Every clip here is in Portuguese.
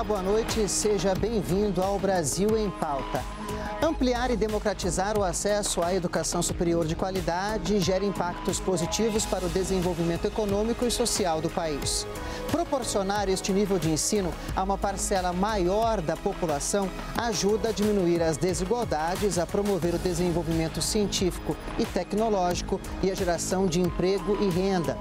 Olá, boa noite. Seja bem-vindo ao Brasil em Pauta. Ampliar e democratizar o acesso à educação superior de qualidade gera impactos positivos para o desenvolvimento econômico e social do país. Proporcionar este nível de ensino a uma parcela maior da população ajuda a diminuir as desigualdades, a promover o desenvolvimento científico e tecnológico e a geração de emprego e renda.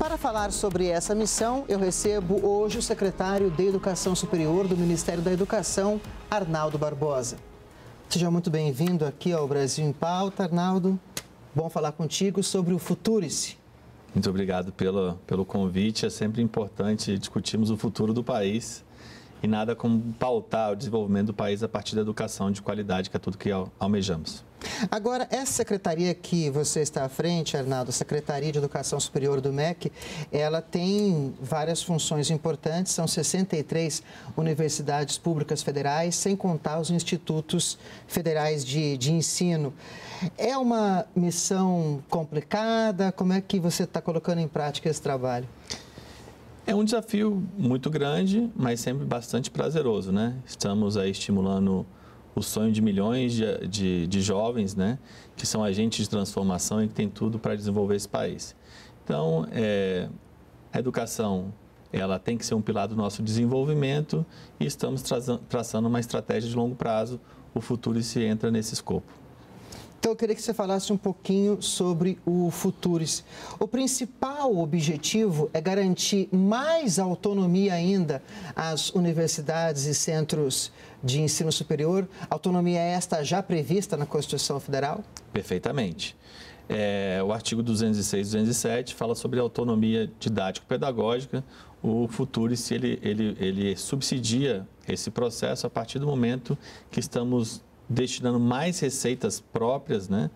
Para falar sobre essa missão, eu recebo hoje o secretário de Educação Superior do Ministério da Educação, Arnaldo Barbosa. Seja muito bem-vindo aqui ao Brasil em Pauta, Arnaldo. Bom falar contigo sobre o Futurice. Muito obrigado pelo, pelo convite. É sempre importante discutirmos o futuro do país e nada como pautar o desenvolvimento do país a partir da educação de qualidade, que é tudo que almejamos. Agora, essa secretaria que você está à frente, Arnaldo, a Secretaria de Educação Superior do MEC, ela tem várias funções importantes, são 63 universidades públicas federais, sem contar os institutos federais de, de ensino. É uma missão complicada? Como é que você está colocando em prática esse trabalho? É um desafio muito grande, mas sempre bastante prazeroso, né? Estamos aí estimulando o sonho de milhões de, de, de jovens, né, que são agentes de transformação e que têm tudo para desenvolver esse país. Então, é, a educação ela tem que ser um pilar do nosso desenvolvimento e estamos traçando uma estratégia de longo prazo. O futuro se entra nesse escopo. Então, eu queria que você falasse um pouquinho sobre o Futuris. O principal objetivo é garantir mais autonomia ainda às universidades e centros de ensino superior. Autonomia esta já prevista na Constituição Federal? Perfeitamente. É, o artigo 206 e 207 fala sobre autonomia didático-pedagógica. O Futuris, ele, ele, ele subsidia esse processo a partir do momento que estamos destinando mais receitas próprias né,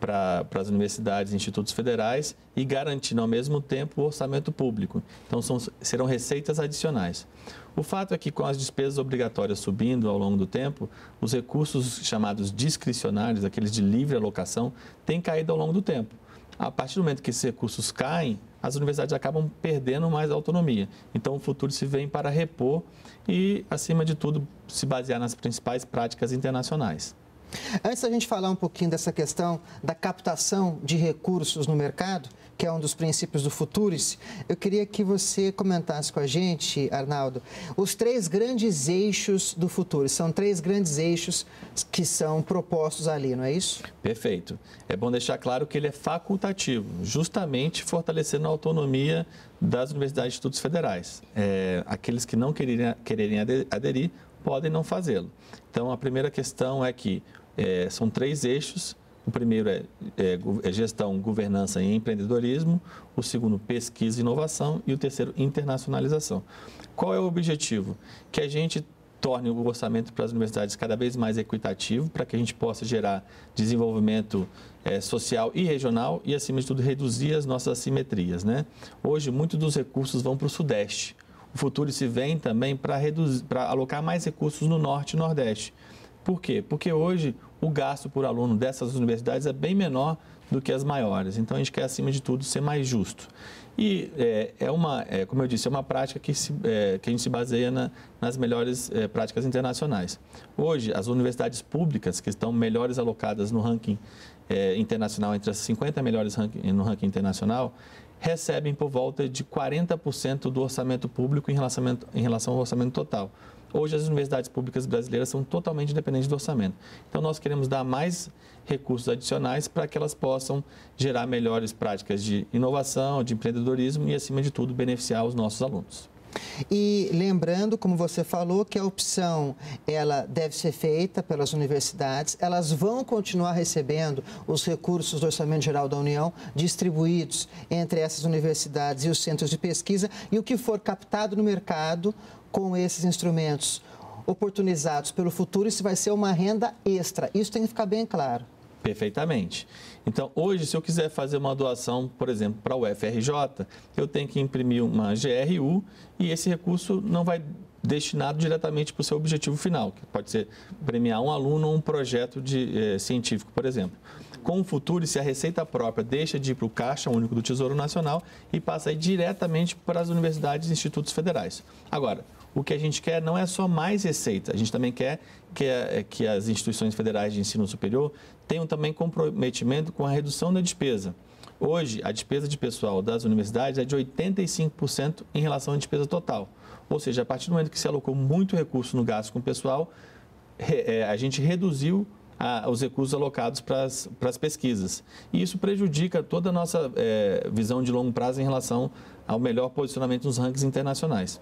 para as universidades e institutos federais e garantindo ao mesmo tempo o orçamento público. Então, são, serão receitas adicionais. O fato é que, com as despesas obrigatórias subindo ao longo do tempo, os recursos chamados discricionários, aqueles de livre alocação, têm caído ao longo do tempo. A partir do momento que esses recursos caem, as universidades acabam perdendo mais autonomia. Então, o futuro se vem para repor e, acima de tudo, se basear nas principais práticas internacionais. Antes da gente falar um pouquinho dessa questão da captação de recursos no mercado, que é um dos princípios do Futuris, eu queria que você comentasse com a gente, Arnaldo, os três grandes eixos do Futuris. São três grandes eixos que são propostos ali, não é isso? Perfeito. É bom deixar claro que ele é facultativo, justamente fortalecendo a autonomia das universidades e institutos federais. É, aqueles que não quererem, quererem aderir podem não fazê-lo. Então, a primeira questão é que é, são três eixos. O primeiro é, é, é, gestão, governança e empreendedorismo. O segundo, pesquisa e inovação. E o terceiro, internacionalização. Qual é o objetivo? Que a gente torne o orçamento para as universidades cada vez mais equitativo, para que a gente possa gerar desenvolvimento é, social e regional e, acima de tudo, reduzir as nossas assimetrias. Né? Hoje, muitos dos recursos vão para o Sudeste. O futuro se vem também para alocar mais recursos no Norte e Nordeste. Por quê? Porque hoje o gasto por aluno dessas universidades é bem menor do que as maiores. Então a gente quer, acima de tudo, ser mais justo. E é, é uma, é, como eu disse, é uma prática que, se, é, que a gente se baseia na, nas melhores é, práticas internacionais. Hoje, as universidades públicas que estão melhores alocadas no ranking é, internacional, entre as 50 melhores ranking, no ranking internacional, recebem por volta de 40% do orçamento público em relação, em relação ao orçamento total. Hoje, as universidades públicas brasileiras são totalmente dependentes do orçamento. Então, nós queremos dar mais recursos adicionais para que elas possam gerar melhores práticas de inovação, de empreendedorismo e, acima de tudo, beneficiar os nossos alunos. E lembrando, como você falou, que a opção ela deve ser feita pelas universidades, elas vão continuar recebendo os recursos do Orçamento Geral da União distribuídos entre essas universidades e os centros de pesquisa e o que for captado no mercado com esses instrumentos oportunizados pelo futuro, isso vai ser uma renda extra. Isso tem que ficar bem claro. Perfeitamente. Então, hoje, se eu quiser fazer uma doação, por exemplo, para o UFRJ, eu tenho que imprimir uma GRU e esse recurso não vai destinado diretamente para o seu objetivo final, que pode ser premiar um aluno ou um projeto de, eh, científico, por exemplo. Com o futuro, se a receita própria deixa de ir para o Caixa Único do Tesouro Nacional e passa aí diretamente para as universidades e institutos federais. Agora, o que a gente quer não é só mais receita, a gente também quer que, a, que as instituições federais de ensino superior tenham também comprometimento com a redução da despesa. Hoje, a despesa de pessoal das universidades é de 85% em relação à despesa total. Ou seja, a partir do momento que se alocou muito recurso no gasto com o pessoal, é, a gente reduziu a, os recursos alocados para as pesquisas. E isso prejudica toda a nossa é, visão de longo prazo em relação ao melhor posicionamento nos rankings internacionais.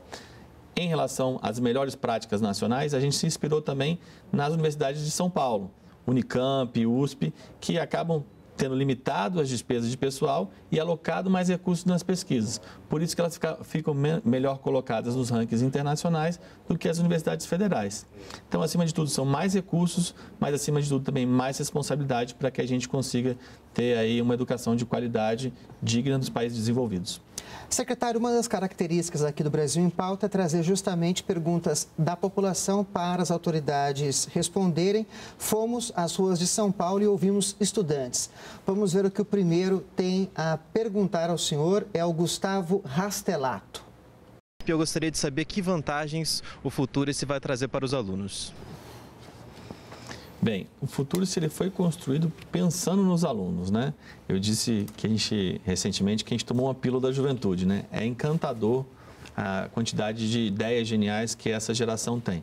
Em relação às melhores práticas nacionais, a gente se inspirou também nas universidades de São Paulo, Unicamp, USP, que acabam tendo limitado as despesas de pessoal e alocado mais recursos nas pesquisas. Por isso que elas ficam melhor colocadas nos rankings internacionais do que as universidades federais. Então, acima de tudo, são mais recursos, mas acima de tudo também mais responsabilidade para que a gente consiga ter aí uma educação de qualidade digna dos países desenvolvidos. Secretário, uma das características aqui do Brasil em Pauta é trazer justamente perguntas da população para as autoridades responderem. Fomos às ruas de São Paulo e ouvimos estudantes. Vamos ver o que o primeiro tem a perguntar ao senhor, é o Gustavo Rastelato. Eu gostaria de saber que vantagens o futuro esse vai trazer para os alunos. Bem, o futuro se ele foi construído pensando nos alunos, né? Eu disse que a gente recentemente que a gente tomou uma pílula da juventude, né? É encantador a quantidade de ideias geniais que essa geração tem.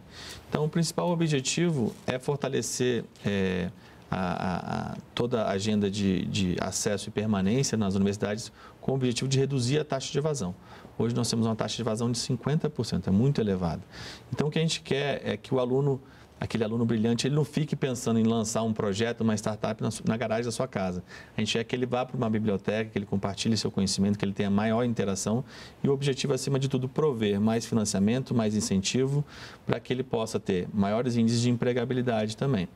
Então, o principal objetivo é fortalecer é, a, a, a, toda a agenda de, de acesso e permanência nas universidades com o objetivo de reduzir a taxa de evasão. Hoje nós temos uma taxa de evasão de 50%, é muito elevada. Então, o que a gente quer é que o aluno aquele aluno brilhante, ele não fique pensando em lançar um projeto, uma startup na, na garagem da sua casa. A gente quer que ele vá para uma biblioteca, que ele compartilhe seu conhecimento, que ele tenha maior interação e o objetivo, acima de tudo, prover mais financiamento, mais incentivo para que ele possa ter maiores índices de empregabilidade também.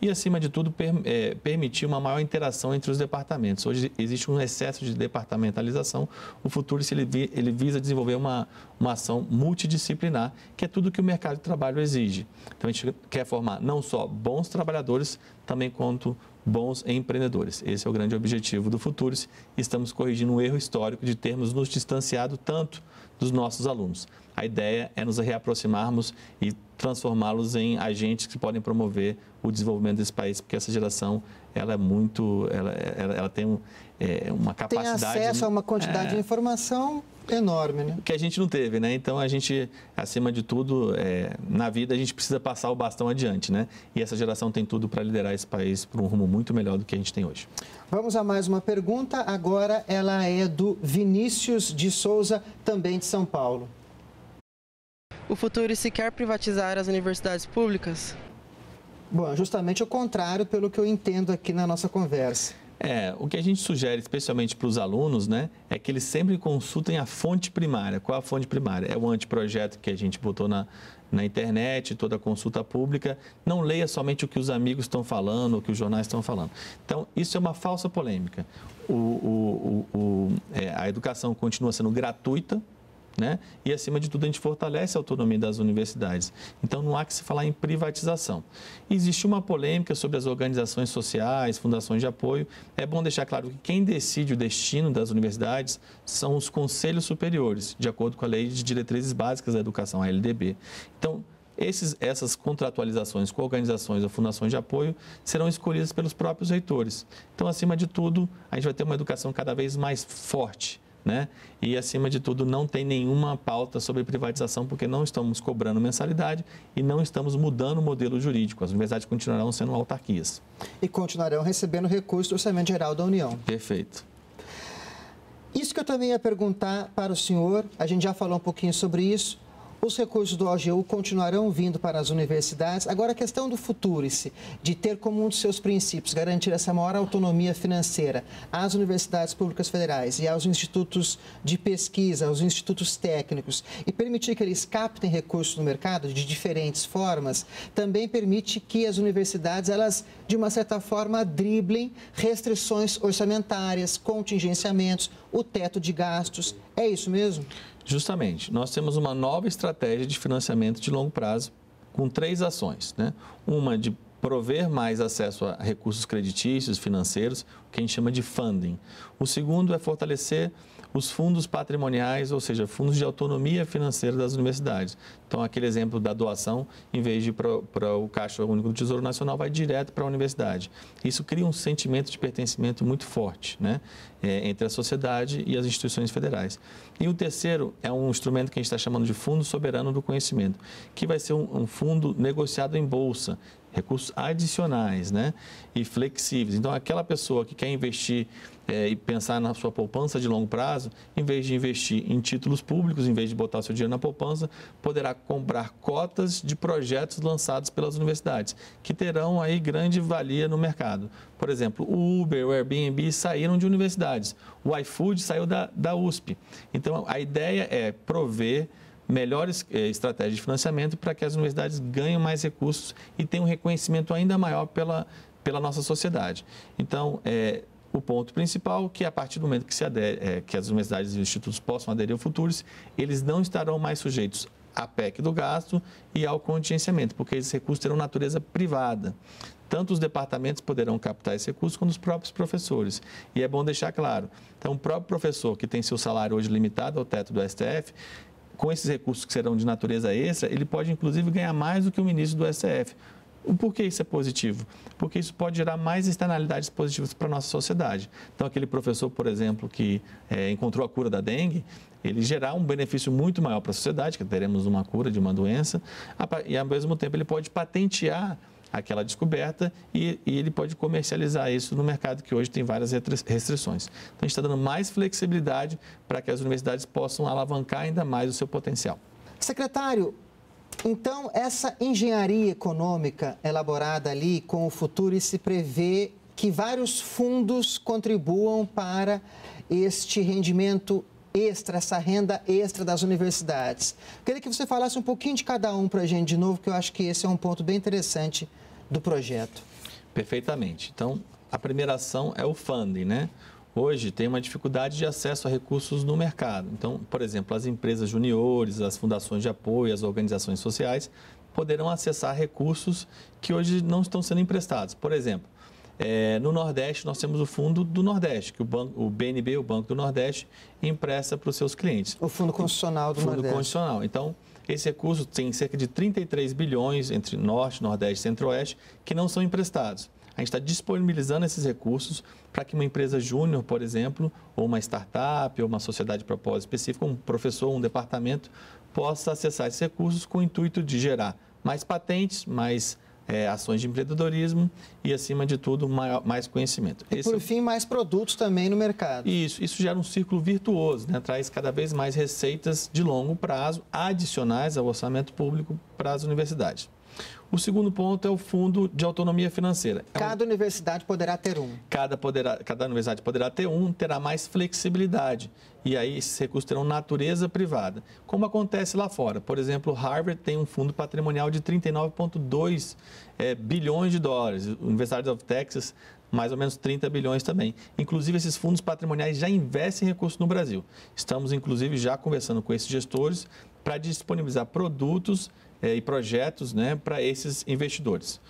E, acima de tudo, per, é, permitir uma maior interação entre os departamentos. Hoje existe um excesso de departamentalização. O futuro, se ele, ele visa desenvolver uma, uma ação multidisciplinar, que é tudo que o mercado de trabalho exige. Então, a gente quer formar não só bons trabalhadores, também quanto bons empreendedores. Esse é o grande objetivo do Futuros. Estamos corrigindo um erro histórico de termos nos distanciado tanto dos nossos alunos. A ideia é nos reaproximarmos e transformá-los em agentes que podem promover o desenvolvimento desse país, porque essa geração ela é muito, ela, ela, ela tem um, é, uma capacidade... Tem acesso a uma quantidade é, de informação enorme, né? Que a gente não teve, né? Então, a gente, acima de tudo, é, na vida, a gente precisa passar o bastão adiante, né? E essa geração tem tudo para liderar esse país para um rumo muito melhor do que a gente tem hoje. Vamos a mais uma pergunta. Agora ela é do Vinícius de Souza, também de São Paulo. O futuro se quer privatizar as universidades públicas? Bom, justamente o contrário, pelo que eu entendo aqui na nossa conversa. É, o que a gente sugere, especialmente para os alunos, né, é que eles sempre consultem a fonte primária. Qual a fonte primária? É o anteprojeto que a gente botou na, na internet, toda a consulta pública. Não leia somente o que os amigos estão falando, o que os jornais estão falando. Então, isso é uma falsa polêmica. O, o, o, é, a educação continua sendo gratuita, né? E, acima de tudo, a gente fortalece a autonomia das universidades. Então, não há que se falar em privatização. Existe uma polêmica sobre as organizações sociais, fundações de apoio. É bom deixar claro que quem decide o destino das universidades são os conselhos superiores, de acordo com a Lei de Diretrizes Básicas da Educação, a LDB. Então, esses, essas contratualizações com organizações ou fundações de apoio serão escolhidas pelos próprios reitores. Então, acima de tudo, a gente vai ter uma educação cada vez mais forte né? E, acima de tudo, não tem nenhuma pauta sobre privatização, porque não estamos cobrando mensalidade e não estamos mudando o modelo jurídico. As universidades continuarão sendo autarquias. E continuarão recebendo recursos do Orçamento Geral da União. Perfeito. Isso que eu também ia perguntar para o senhor, a gente já falou um pouquinho sobre isso, os recursos do OGU continuarão vindo para as universidades. Agora, a questão do Futurice, de ter como um dos seus princípios garantir essa maior autonomia financeira às universidades públicas federais e aos institutos de pesquisa, aos institutos técnicos, e permitir que eles captem recursos no mercado de diferentes formas, também permite que as universidades, elas, de uma certa forma, driblem restrições orçamentárias, contingenciamentos, o teto de gastos. É isso mesmo? Justamente, nós temos uma nova estratégia de financiamento de longo prazo com três ações. Né? Uma de prover mais acesso a recursos creditícios, financeiros, que a gente chama de funding. O segundo é fortalecer os fundos patrimoniais, ou seja, fundos de autonomia financeira das universidades. Então, aquele exemplo da doação, em vez de ir para o Caixa Único do Tesouro Nacional, vai direto para a universidade. Isso cria um sentimento de pertencimento muito forte né, é, entre a sociedade e as instituições federais. E o terceiro é um instrumento que a gente está chamando de Fundo Soberano do Conhecimento, que vai ser um, um fundo negociado em bolsa, recursos adicionais né, e flexíveis. Então, aquela pessoa que quer investir é, e pensar na sua poupança de longo prazo, em vez de investir em títulos públicos, em vez de botar seu dinheiro na poupança, poderá comprar cotas de projetos lançados pelas universidades, que terão aí grande valia no mercado. Por exemplo, o Uber, o Airbnb saíram de universidades, o iFood saiu da, da USP. Então, a ideia é prover melhores eh, estratégias de financiamento para que as universidades ganhem mais recursos e tenham um reconhecimento ainda maior pela, pela nossa sociedade. Então, é, o ponto principal que a partir do momento que, adere, é, que as universidades e os institutos possam aderir ao Futuros, eles não estarão mais sujeitos à PEC do gasto e ao contingenciamento, porque esses recursos terão natureza privada. Tanto os departamentos poderão captar esse recurso, quanto os próprios professores. E é bom deixar claro, então o próprio professor que tem seu salário hoje limitado ao teto do STF, com esses recursos que serão de natureza extra, ele pode inclusive ganhar mais do que o ministro do STF. Por que isso é positivo? Porque isso pode gerar mais externalidades positivas para a nossa sociedade. Então, aquele professor, por exemplo, que é, encontrou a cura da dengue, ele gerar um benefício muito maior para a sociedade, que teremos uma cura de uma doença, e ao mesmo tempo ele pode patentear aquela descoberta e, e, ele pode comercializar isso no mercado que hoje tem várias restrições. Então, a gente está dando mais flexibilidade para que as universidades possam alavancar ainda mais o seu potencial. Secretário, então, essa engenharia econômica elaborada ali com o futuro e se prevê que vários fundos contribuam para este rendimento extra, essa renda extra das universidades. Queria que você falasse um pouquinho de cada um para a gente de novo, que eu acho que esse é um ponto bem interessante do projeto. Perfeitamente. Então, a primeira ação é o funding, né? Hoje tem uma dificuldade de acesso a recursos no mercado. Então, por exemplo, as empresas juniores, as fundações de apoio, as organizações sociais poderão acessar recursos que hoje não estão sendo emprestados. Por exemplo, é, no Nordeste, nós temos o Fundo do Nordeste, que o, banco, o BNB, o Banco do Nordeste, empresta para os seus clientes. O Fundo Constitucional do Fundo Nordeste. Fundo Constitucional. Então, esse recurso tem cerca de 33 bilhões entre Norte, Nordeste e Centro-Oeste que não são emprestados. A gente está disponibilizando esses recursos para que uma empresa júnior, por exemplo, ou uma startup, ou uma sociedade de propósito específico, um professor, um departamento, possa acessar esses recursos com o intuito de gerar mais patentes, mais é, ações de empreendedorismo e, acima de tudo, maior, mais conhecimento. E, por Esse... fim, mais produtos também no mercado. Isso, isso gera um círculo virtuoso, né? traz cada vez mais receitas de longo prazo adicionais ao orçamento público para as universidades. O segundo ponto é o fundo de autonomia financeira. É cada um... universidade poderá ter um. Cada, poderá, cada universidade poderá ter um, terá mais flexibilidade. E aí esses recursos terão natureza privada. Como acontece lá fora. Por exemplo, Harvard tem um fundo patrimonial de 39,2 é, bilhões de dólares. O University of Texas mais ou menos 30 bilhões também. Inclusive, esses fundos patrimoniais já investem recursos no Brasil. Estamos, inclusive, já conversando com esses gestores para disponibilizar produtos é, e projetos né, para esses investidores.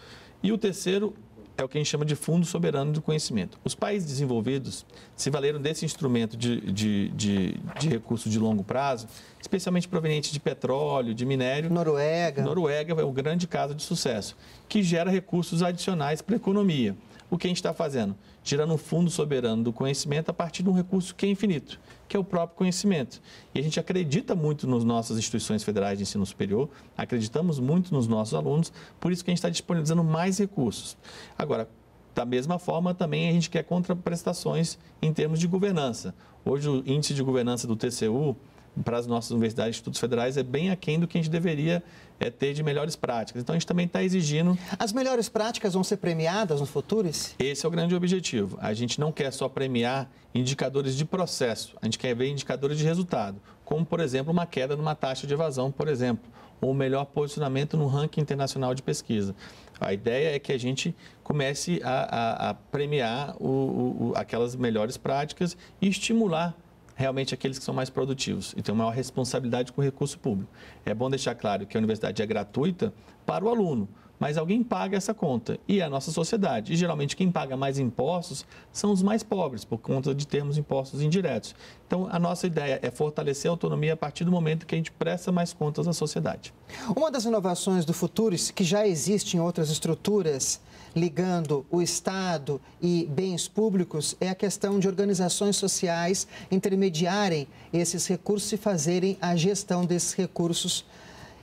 E o terceiro é o que a gente chama de Fundo Soberano do Conhecimento. Os países desenvolvidos se valeram desse instrumento de, de, de, de recurso de longo prazo, especialmente proveniente de petróleo, de minério. Noruega. Noruega é um grande caso de sucesso, que gera recursos adicionais para a economia. O que a gente está fazendo? Gerando um fundo soberano do conhecimento a partir de um recurso que é infinito que é o próprio conhecimento. E a gente acredita muito nas nossas instituições federais de ensino superior, acreditamos muito nos nossos alunos, por isso que a gente está disponibilizando mais recursos. Agora, da mesma forma, também a gente quer contraprestações em termos de governança. Hoje, o índice de governança do TCU para as nossas universidades e institutos federais é bem aquém do que a gente deveria é, ter de melhores práticas. Então, a gente também está exigindo... As melhores práticas vão ser premiadas no futuro? Esse é o grande objetivo. A gente não quer só premiar indicadores de processo, a gente quer ver indicadores de resultado, como, por exemplo, uma queda numa taxa de evasão, por exemplo, ou melhor posicionamento no ranking internacional de pesquisa. A ideia é que a gente comece a, a, a premiar o, o, aquelas melhores práticas e estimular realmente aqueles que são mais produtivos e têm maior responsabilidade com o recurso público. É bom deixar claro que a universidade é gratuita para o aluno, mas alguém paga essa conta e é a nossa sociedade. E geralmente quem paga mais impostos são os mais pobres, por conta de termos impostos indiretos. Então a nossa ideia é fortalecer a autonomia a partir do momento que a gente presta mais contas à sociedade. Uma das inovações do Futuris, que já existe em outras estruturas, ligando o Estado e bens públicos, é a questão de organizações sociais intermediarem esses recursos e fazerem a gestão desses recursos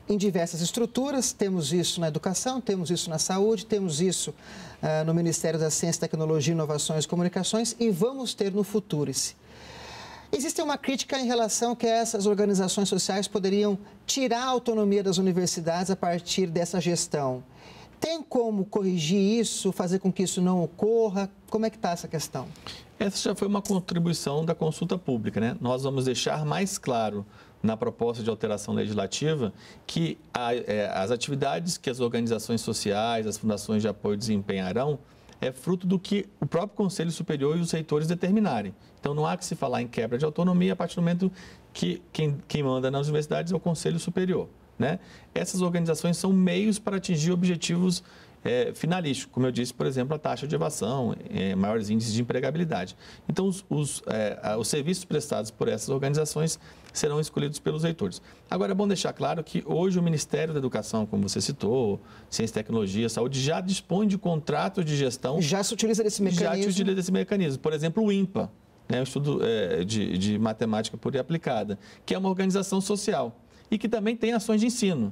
em diversas estruturas. Temos isso na educação, temos isso na saúde, temos isso uh, no Ministério da Ciência, Tecnologia, Inovações e Comunicações e vamos ter no Futurice. Existe uma crítica em relação que essas organizações sociais poderiam tirar a autonomia das universidades a partir dessa gestão. Tem como corrigir isso, fazer com que isso não ocorra? Como é que está essa questão? Essa já foi uma contribuição da consulta pública, né? Nós vamos deixar mais claro na proposta de alteração legislativa que a, é, as atividades que as organizações sociais, as fundações de apoio desempenharão é fruto do que o próprio Conselho Superior e os reitores determinarem. Então, não há que se falar em quebra de autonomia a partir do momento que quem, quem manda nas universidades é o Conselho Superior. Né? Essas organizações são meios para atingir objetivos é, finalístico, como eu disse, por exemplo, a taxa de evasão, é, maiores índices de empregabilidade. Então, os, os, é, os serviços prestados por essas organizações serão escolhidos pelos reitores. Agora, é bom deixar claro que hoje o Ministério da Educação, como você citou, Ciência, Tecnologia, Saúde, já dispõe de contratos de gestão. Já se utiliza desse mecanismo. Já se utiliza desse mecanismo. Por exemplo, o IMPA, né, o Estudo é, de, de Matemática Pura e Aplicada, que é uma organização social e que também tem ações de ensino.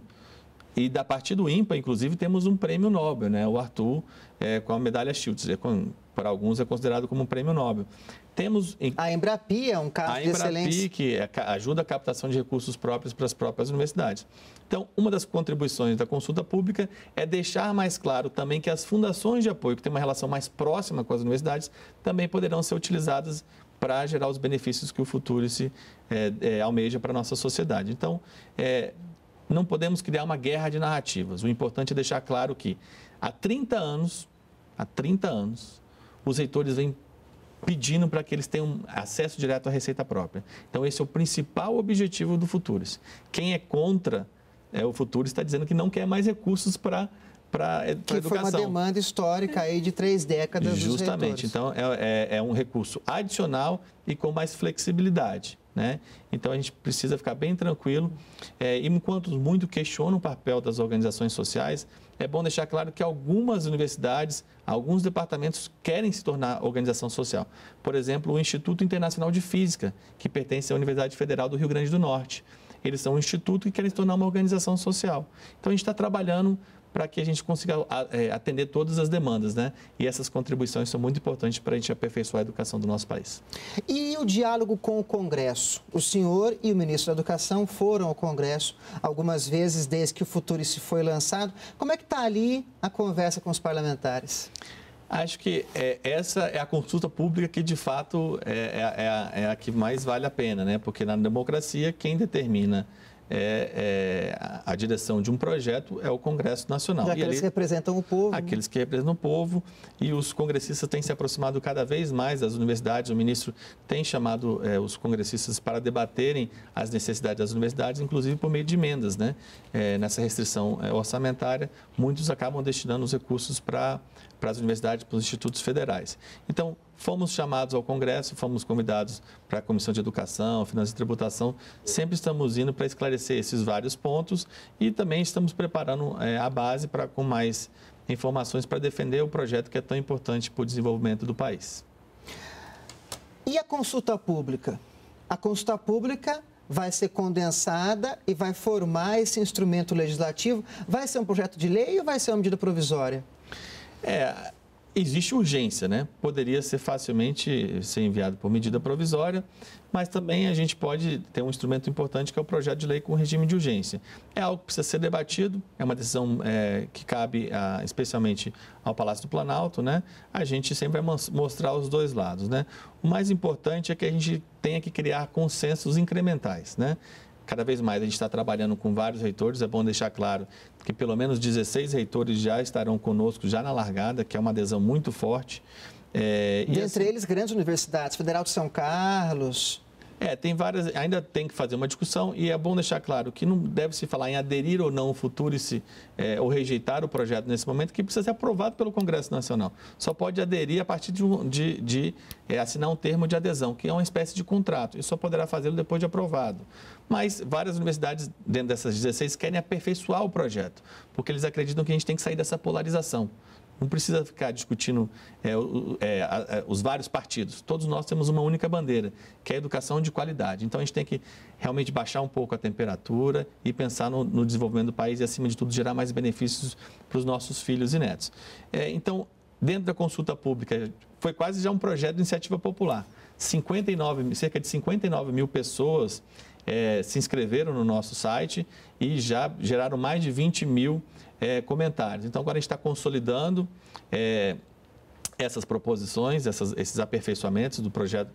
E da partir do IMPA, inclusive, temos um prêmio Nobel, né? O Arthur é, com a medalha Schultz, é, com, para alguns é considerado como um prêmio Nobel. Temos a Embrapi é um caso a de Embrapi, excelência. que é, ajuda a captação de recursos próprios para as próprias universidades. Então, uma das contribuições da consulta pública é deixar mais claro também que as fundações de apoio, que têm uma relação mais próxima com as universidades, também poderão ser utilizadas para gerar os benefícios que o futuro se é, é, almeja para a nossa sociedade. Então, é, não podemos criar uma guerra de narrativas. O importante é deixar claro que há 30 anos, há 30 anos, os reitores vêm pedindo para que eles tenham acesso direto à receita própria. Então, esse é o principal objetivo do Futuros. Quem é contra é, o Futuro está dizendo que não quer mais recursos para para educação. Que foi uma demanda histórica aí de três décadas Justamente. Então, é, é, é, um recurso adicional e com mais flexibilidade. Né? Então a gente precisa ficar bem tranquilo. É, enquanto muito questionam o papel das organizações sociais, é bom deixar claro que algumas universidades, alguns departamentos querem se tornar organização social. Por exemplo, o Instituto Internacional de Física, que pertence à Universidade Federal do Rio Grande do Norte. Eles são um instituto que querem se tornar uma organização social. Então a gente está trabalhando para que a gente consiga é, atender todas as demandas, né? E essas contribuições são muito importantes para a gente aperfeiçoar a educação do nosso país. E o diálogo com o Congresso? O senhor e o ministro da Educação foram ao Congresso algumas vezes desde que o Futurice foi lançado. Como é que está ali a conversa com os parlamentares? Acho que é, essa é a consulta pública que, de fato, é, é, é, a, é a que mais vale a pena, né? Porque na democracia, quem determina é, é, a direção de um projeto é o Congresso Nacional. E aqueles ali, que representam o povo. Aqueles que representam o povo e os congressistas têm se aproximado cada vez mais das universidades. O ministro tem chamado é, os congressistas para debaterem as necessidades das universidades, inclusive por meio de emendas. Né? É, nessa restrição é, orçamentária, muitos acabam destinando os recursos para para as universidades, para os institutos federais. Então, fomos chamados ao Congresso, fomos convidados para a Comissão de Educação, Finanças e Tributação. Sempre estamos indo para esclarecer esses vários pontos e também estamos preparando é, a base para com mais informações para defender o projeto que é tão importante para o desenvolvimento do país. E a consulta pública? A consulta pública vai ser condensada e vai formar esse instrumento legislativo? Vai ser um projeto de lei ou vai ser uma medida provisória? É, existe urgência, né? Poderia ser facilmente ser enviado por medida provisória, mas também a gente pode ter um instrumento importante que é o projeto de lei com regime de urgência. É algo que precisa ser debatido, é uma decisão é, que cabe a, especialmente ao Palácio do Planalto, né? A gente sempre vai mostrar os dois lados, né? O mais importante é que a gente tenha que criar consensos incrementais, né? Cada vez mais a gente está trabalhando com vários reitores. É bom deixar claro que pelo menos 16 reitores já estarão conosco, já na largada, que é uma adesão muito forte. É, e Dentre assim, eles, grandes universidades, Federal de São Carlos. É, tem várias, ainda tem que fazer uma discussão e é bom deixar claro que não deve se falar em aderir ou não o Futurice é, ou rejeitar o projeto nesse momento, que precisa ser aprovado pelo Congresso Nacional. Só pode aderir a partir de, de, de é, assinar um termo de adesão, que é uma espécie de contrato, e só poderá fazê-lo depois de aprovado. Mas várias universidades, dentro dessas 16, querem aperfeiçoar o projeto, porque eles acreditam que a gente tem que sair dessa polarização. Não precisa ficar discutindo é, é, os vários partidos. Todos nós temos uma única bandeira, que é a educação de qualidade. Então, a gente tem que realmente baixar um pouco a temperatura e pensar no, no desenvolvimento do país e, acima de tudo, gerar mais benefícios para os nossos filhos e netos. É, então, dentro da consulta pública, foi quase já um projeto de iniciativa popular. 59, cerca de 59 mil pessoas é, se inscreveram no nosso site e já geraram mais de 20 mil é, comentários. Então, agora a gente está consolidando é, essas proposições, essas, esses aperfeiçoamentos do projeto,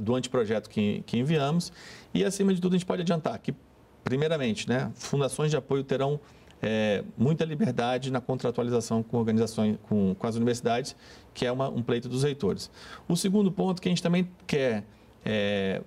do anteprojeto que, que enviamos. E, acima de tudo, a gente pode adiantar que, primeiramente, né, fundações de apoio terão é, muita liberdade na contratualização com organizações, com, com as universidades, que é uma, um pleito dos reitores. O segundo ponto que a gente também quer, é,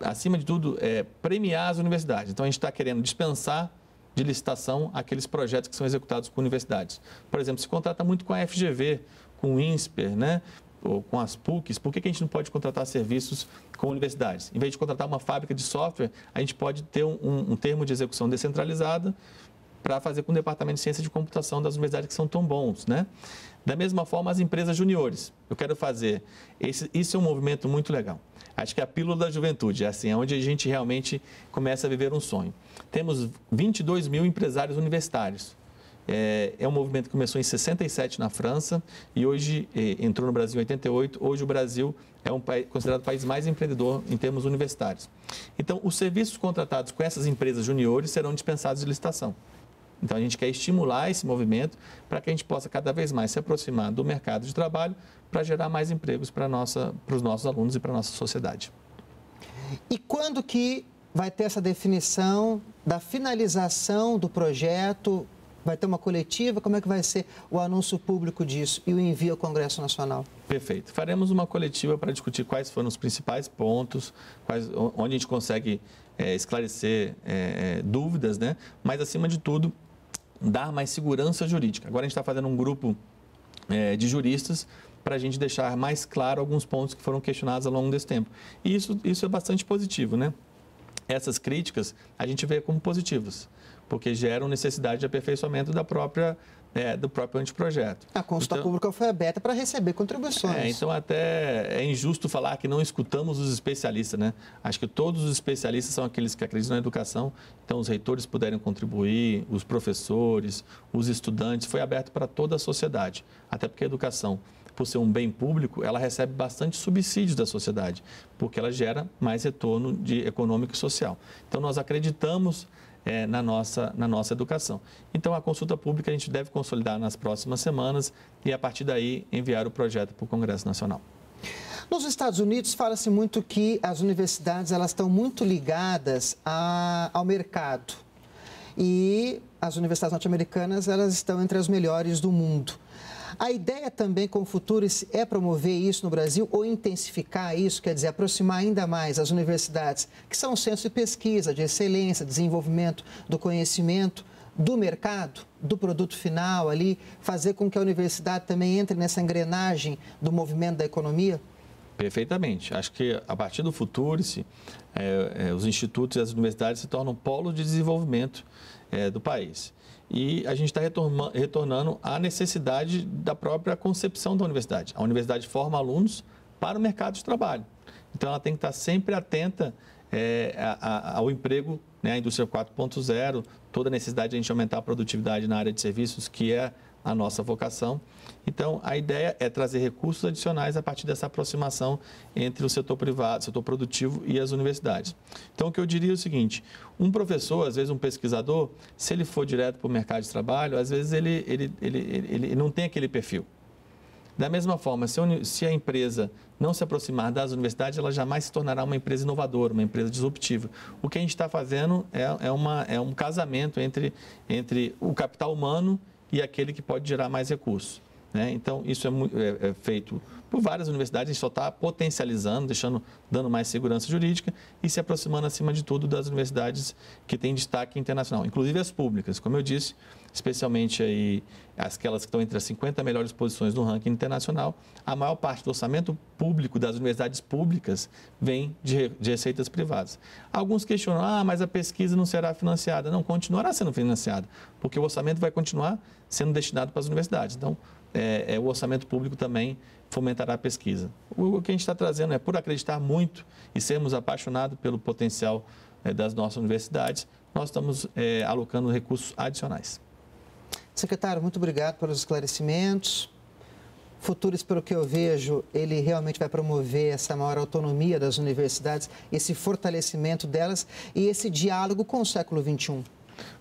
acima de tudo, é premiar as universidades. Então, a gente está querendo dispensar de licitação aqueles projetos que são executados por universidades. Por exemplo, se contrata muito com a FGV, com o INSPER, né? ou com as PUCs, por que, a gente não pode contratar serviços com universidades? Em vez de contratar uma fábrica de software, a gente pode ter um, um termo de execução descentralizada para fazer com o Departamento de Ciência de Computação das universidades que são tão bons, né? Da mesma forma, as empresas juniores. Eu quero fazer. Esse, isso é um movimento muito legal. Acho que é a pílula da juventude, é assim, é onde a gente realmente começa a viver um sonho. Temos 22 mil empresários universitários. É, é, um movimento que começou em 67 na França e hoje eh, entrou no Brasil em 88. Hoje o Brasil é um país, considerado o país mais empreendedor em termos universitários. Então, os serviços contratados com essas empresas juniores serão dispensados de licitação. Então, a gente quer estimular esse movimento para que a gente possa cada vez mais se aproximar do mercado de trabalho para gerar mais empregos para, os nossos alunos e para a nossa sociedade. E quando que vai ter essa definição da finalização do projeto? Vai ter uma coletiva? Como é que vai ser o anúncio público disso e o envio ao Congresso Nacional? Perfeito. Faremos uma coletiva para discutir quais foram os principais pontos, quais, onde a gente consegue é, esclarecer é dúvidas, né? mas, acima de tudo, dar mais segurança jurídica. Agora a gente está fazendo um grupo é, de juristas para a gente deixar mais claro alguns pontos que foram questionados ao longo desse tempo. E isso, isso é bastante positivo, né? Essas críticas a gente vê como positivas, porque geram necessidade de aperfeiçoamento da própria é, do próprio anteprojeto. A consulta então, pública foi aberta para receber contribuições. É, então, até é injusto falar que não escutamos os especialistas, né? Acho que todos os especialistas são aqueles que acreditam na educação, então os reitores puderem contribuir, os professores, os estudantes, foi aberto para toda a sociedade, até porque a educação por ser um bem público, ela recebe bastante subsídios da sociedade, porque ela gera mais retorno de econômico e social. Então, nós acreditamos é, na, nossa, na nossa educação. Então, a consulta pública a gente deve consolidar nas próximas semanas e, a partir daí, enviar o projeto para o Congresso Nacional. Nos Estados Unidos, fala-se muito que as universidades elas estão muito ligadas a, ao mercado. E as universidades norte-americanas elas estão entre as melhores do mundo. A ideia também com o futuro é promover isso no Brasil ou intensificar isso, quer dizer, aproximar ainda mais as universidades, que são centros de pesquisa, de excelência, desenvolvimento do conhecimento, do mercado, do produto final ali, fazer com que a universidade também entre nessa engrenagem do movimento da economia? Perfeitamente. Acho que a partir do Futurice, é, é, os institutos e as universidades se tornam polo de desenvolvimento é, do país e a gente está retornando à necessidade da própria concepção da universidade. A universidade forma alunos para o mercado de trabalho. Então, ela tem que estar sempre atenta é, a, a, ao emprego, né, a indústria 4.0, toda a necessidade de a gente aumentar a produtividade na área de serviços, que é a nossa vocação. Então, a ideia é trazer recursos adicionais a partir dessa aproximação entre o setor privado, setor produtivo e as universidades. Então, o que eu diria é o seguinte: um professor, às vezes um pesquisador, se ele for direto para o mercado de trabalho, às vezes ele, ele, ele, ele, não tem aquele perfil. Da mesma forma, se a empresa não se aproximar das universidades, ela jamais se tornará uma empresa inovadora, uma empresa disruptiva. O que a gente está fazendo é, é, uma, é um casamento entre, entre o capital humano e aquele que pode gerar mais recursos. Né? Então, isso é, é, é feito por várias universidades, a gente só está potencializando, deixando, dando mais segurança jurídica e se aproximando, acima de tudo, das universidades que têm destaque internacional, inclusive as públicas, como eu disse, especialmente aí aquelas que estão entre as 50 melhores posições no ranking internacional, a maior parte do orçamento público das universidades públicas vem de, de receitas privadas. Alguns questionam, ah, mas a pesquisa não será financiada. Não, continuará sendo financiada, porque o orçamento vai continuar sendo destinado para as universidades. Então, é, é, o orçamento público também fomentará a pesquisa. O, o que a gente está trazendo é, por acreditar muito e sermos apaixonados pelo potencial é, das nossas universidades, nós estamos é, alocando recursos adicionais. Secretário, muito obrigado pelos esclarecimentos. Futuros, pelo que eu vejo, ele realmente vai promover essa maior autonomia das universidades, esse fortalecimento delas e esse diálogo com o século XXI.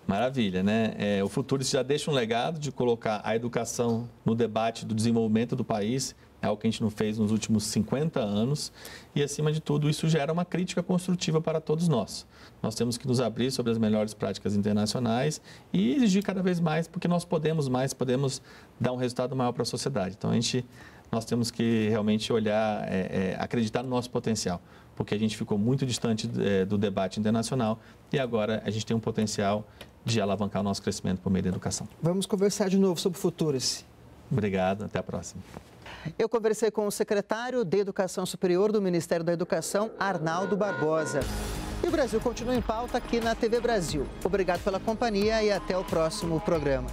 Maravilha, né? É, o futuro já deixa um legado de colocar a educação no debate do desenvolvimento do país, é algo que a gente não fez nos últimos 50 anos, e acima de tudo, isso gera uma crítica construtiva para todos nós. Nós temos que nos abrir sobre as melhores práticas internacionais e exigir cada vez mais, porque nós podemos mais, podemos dar um resultado maior para a sociedade. Então, a gente, nós temos que realmente olhar, é, é, acreditar no nosso potencial, porque a gente ficou muito distante é, do debate internacional e agora a gente tem um potencial de alavancar o nosso crescimento por meio da educação. Vamos conversar de novo sobre futuros. Obrigado, até a próxima. Eu conversei com o secretário de Educação Superior do Ministério da Educação, Arnaldo Barbosa. E o Brasil continua em pauta aqui na TV Brasil. Obrigado pela companhia e até o próximo programa.